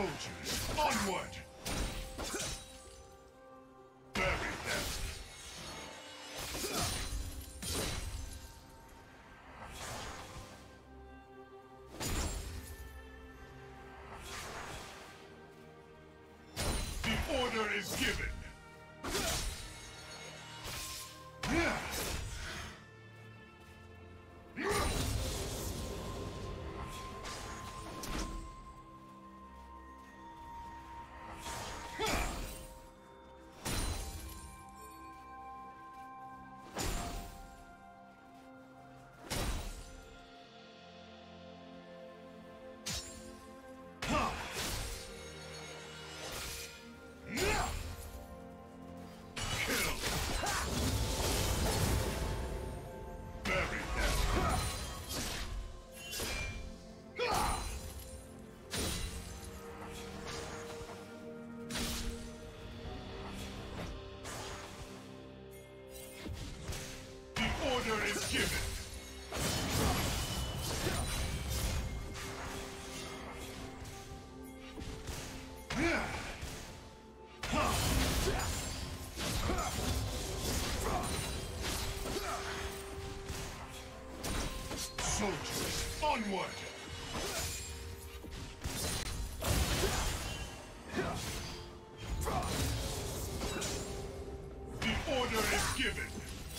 Soldiers, onward!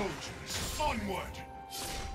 Soldiers, onward!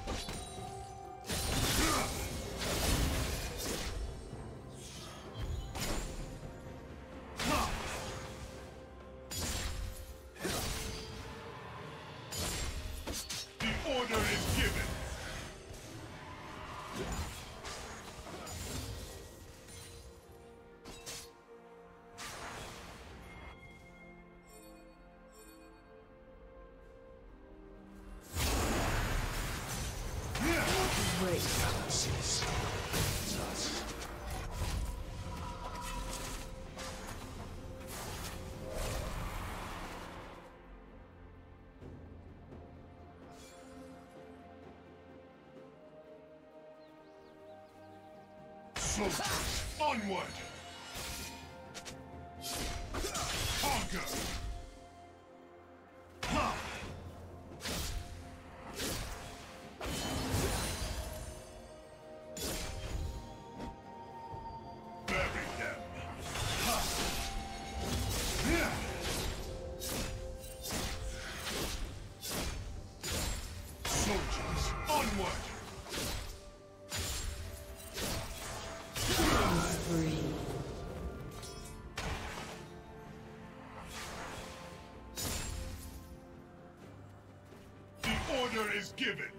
Onward! Conquer! Is given.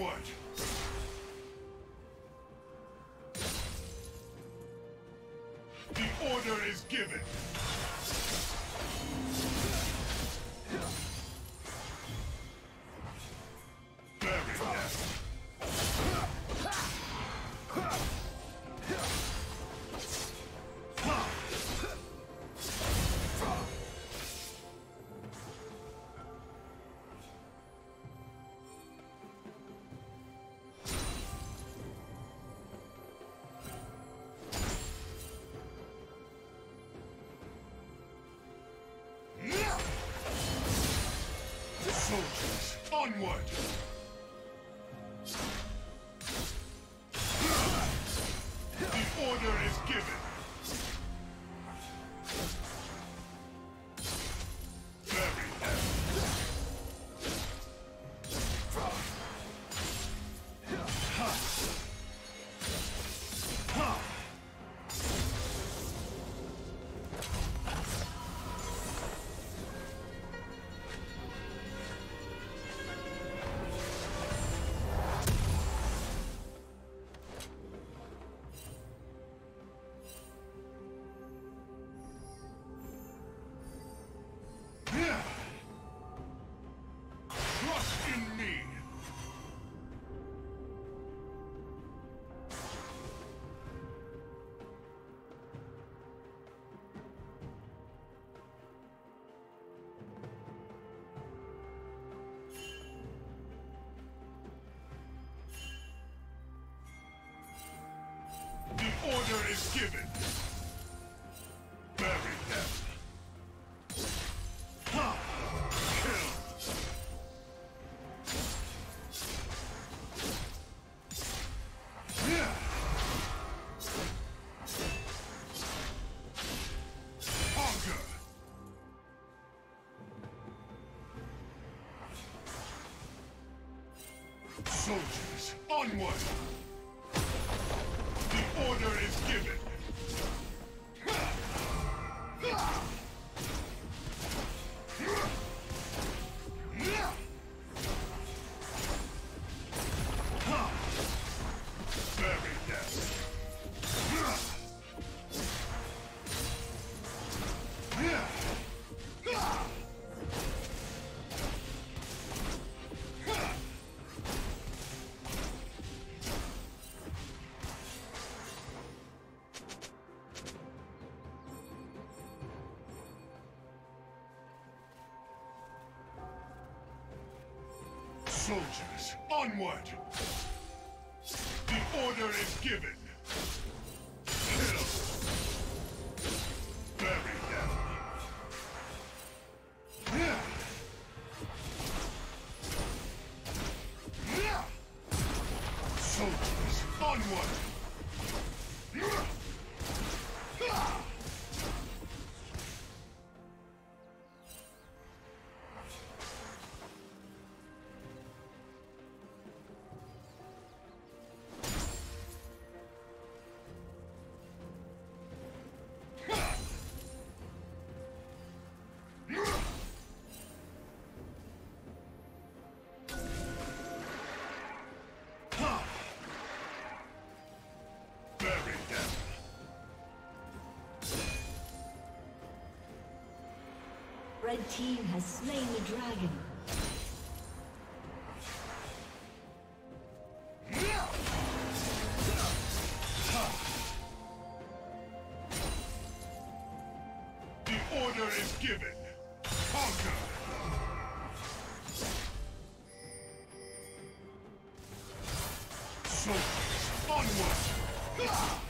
Onward! Soldiers, onward! The order order is given. Bury them. Ha! Kill! Yeah! Conquer! Soldiers, onward! Soldiers, onward! The order is given! The red team has slain the dragon. The order is given! Conquer! Onward!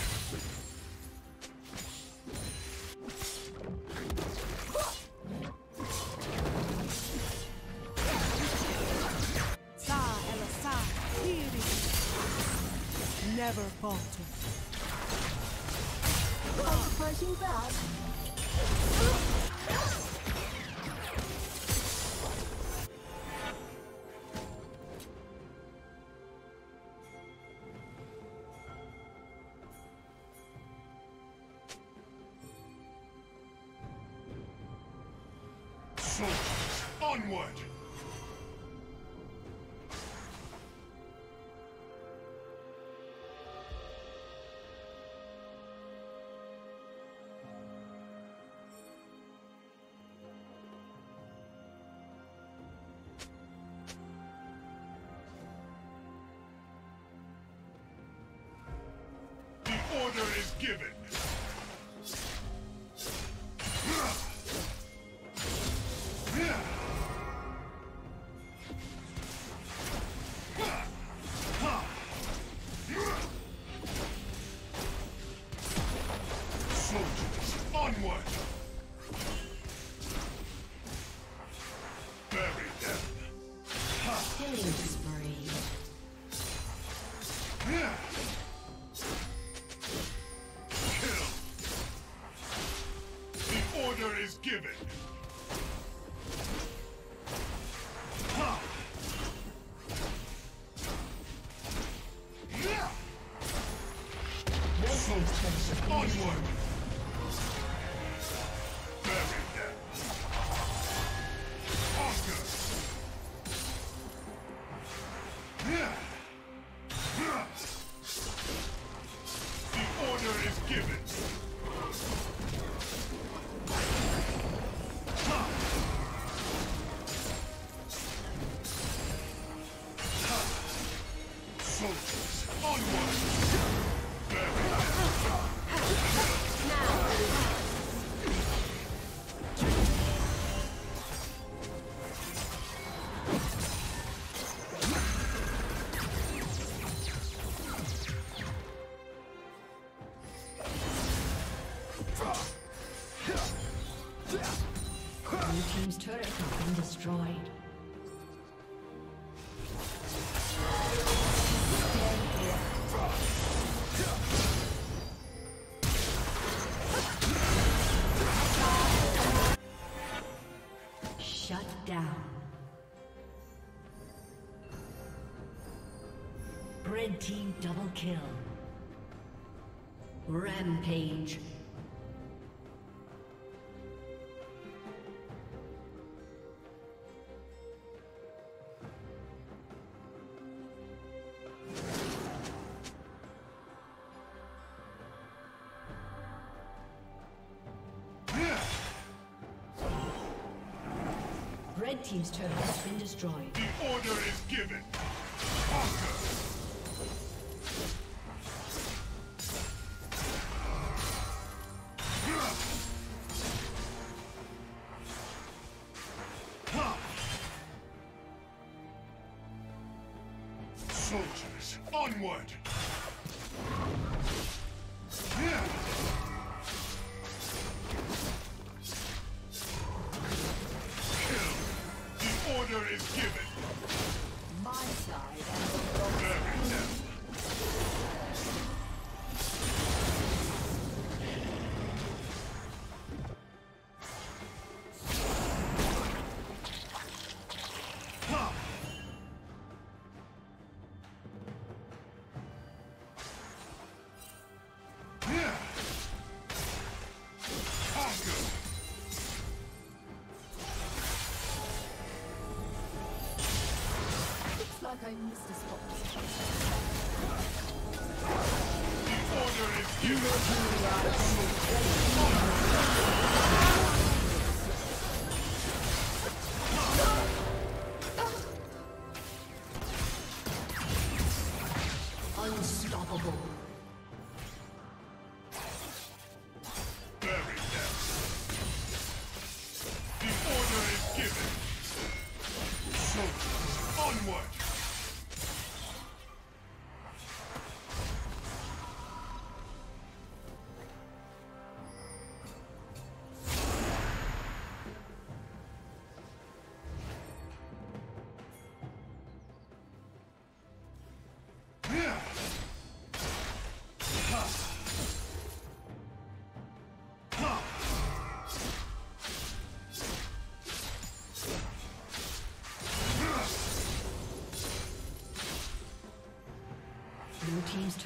Onward! The order is given! given. kill. Rampage. Red Team's turret has been destroyed. The order is given! Onward! Kill! The order is given! My side missed a spot. Order is given.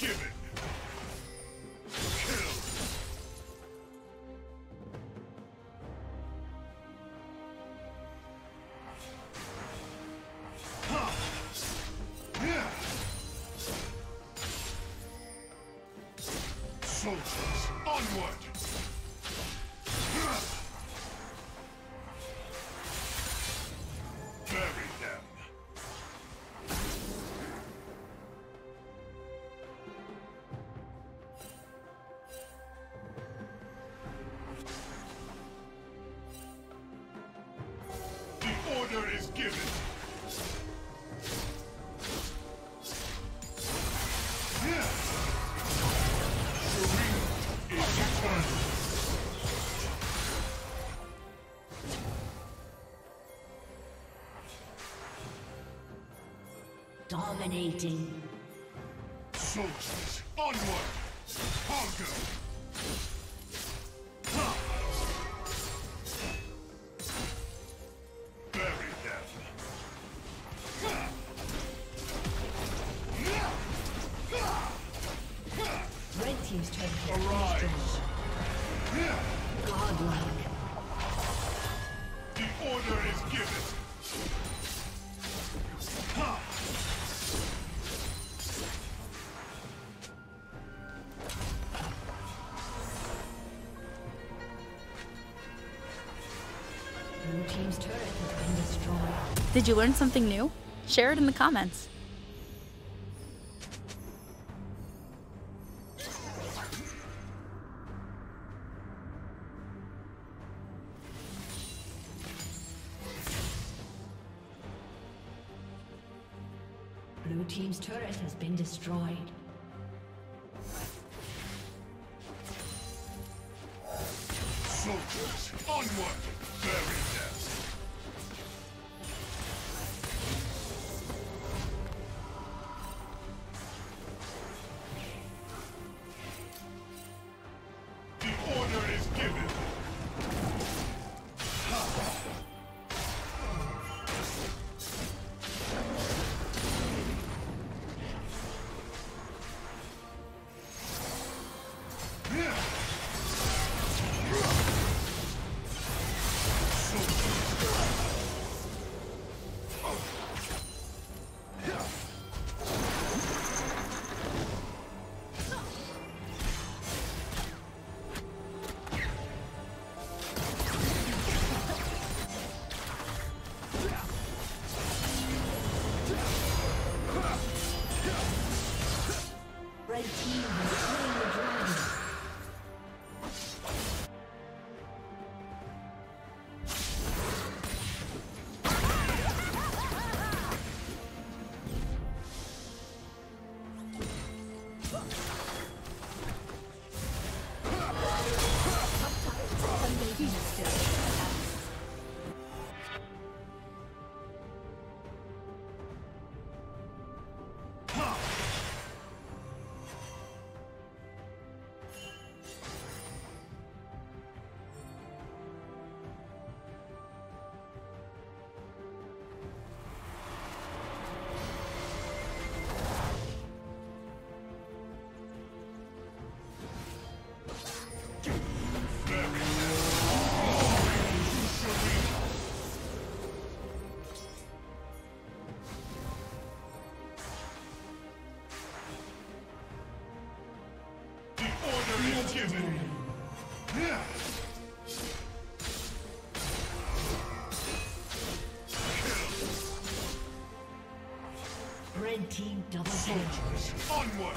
Give it! Dominating. Did you learn something new? Share it in the comments. Blue Team's turret has been destroyed. Soldiers, onward! Red team. Red team double Soldiers, onward!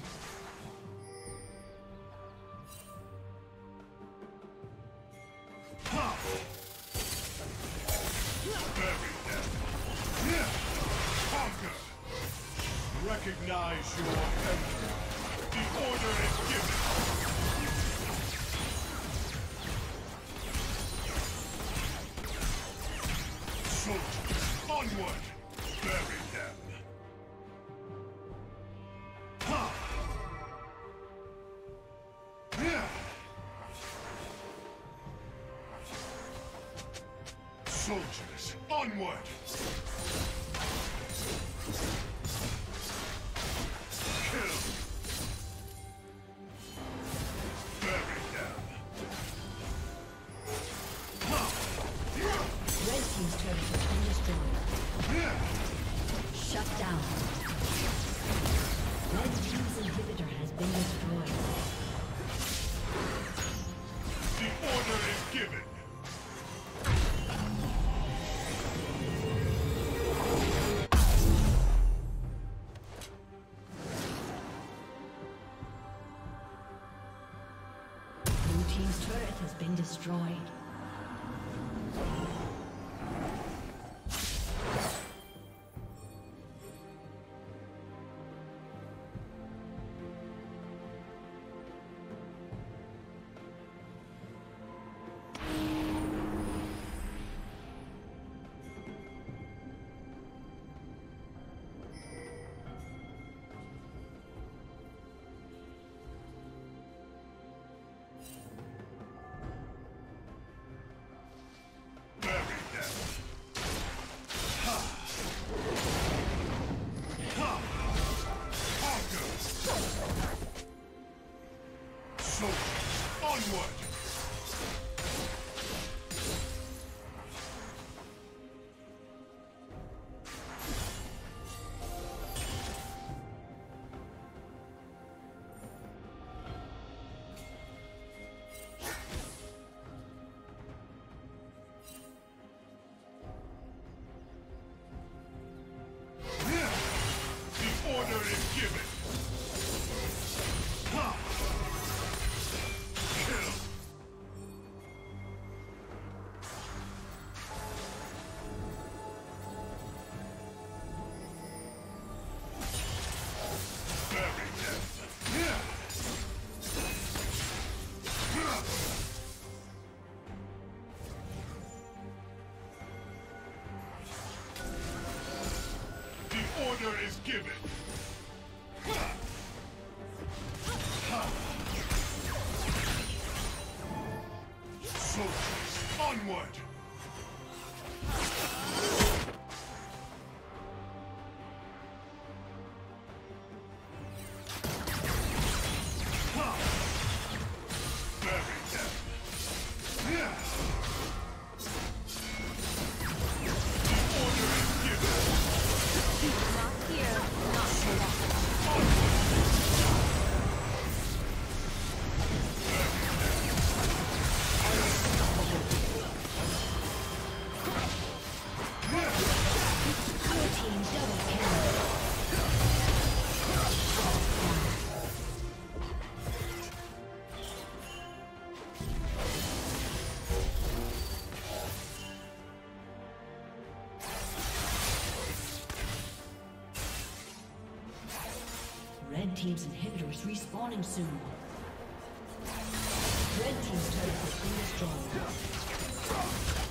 Soldiers, onward! Order is given. team's inhibitor is respawning soon. Red team's turret has been destroyed.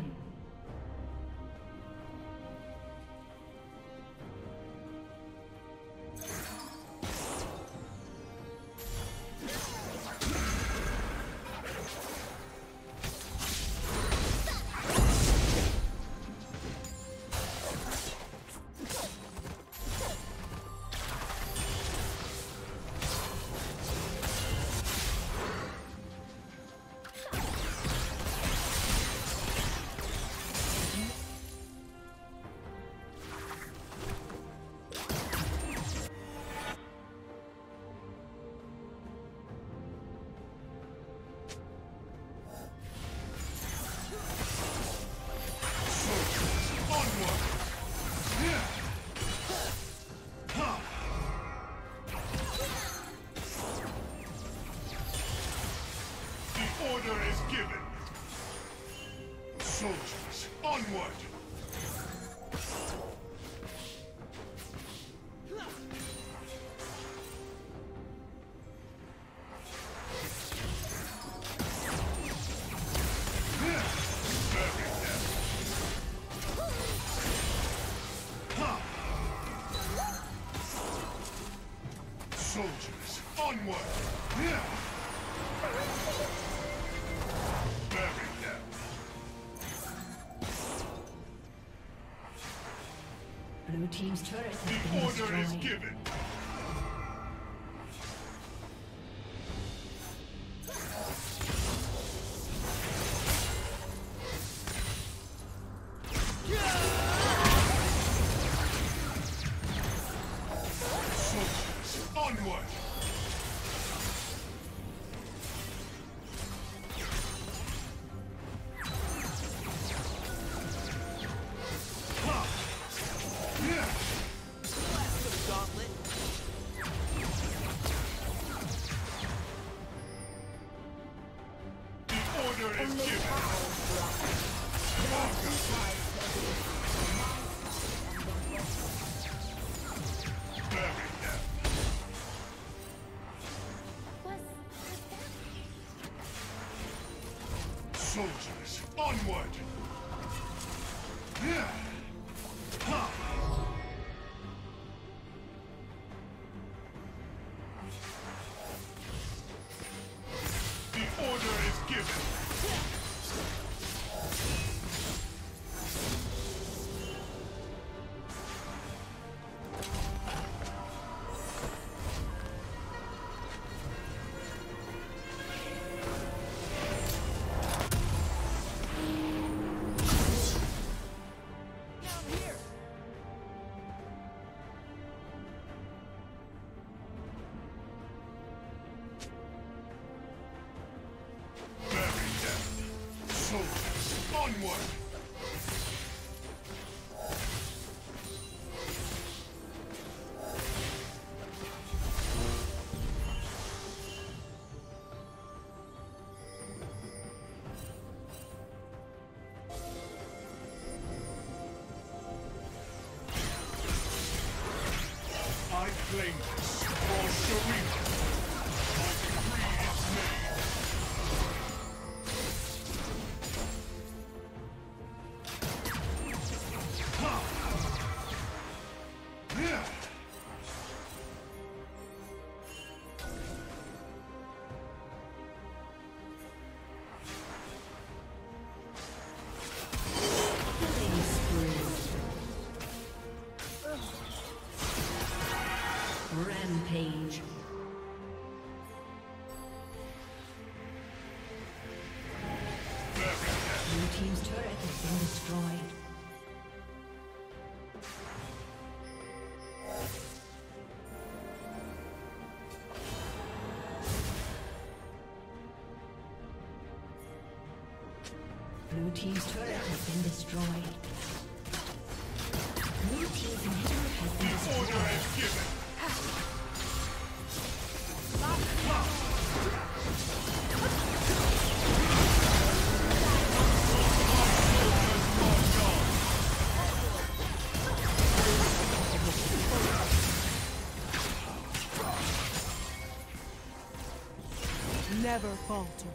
Soldiers! Bury them. Blue team's turret has The been order is given. Soldiers, onward! The I claim this for Shurima. Blue team's turret has been destroyed. Blue team's inhibitor has been The order destroyed. is given. Never falter.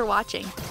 For watching.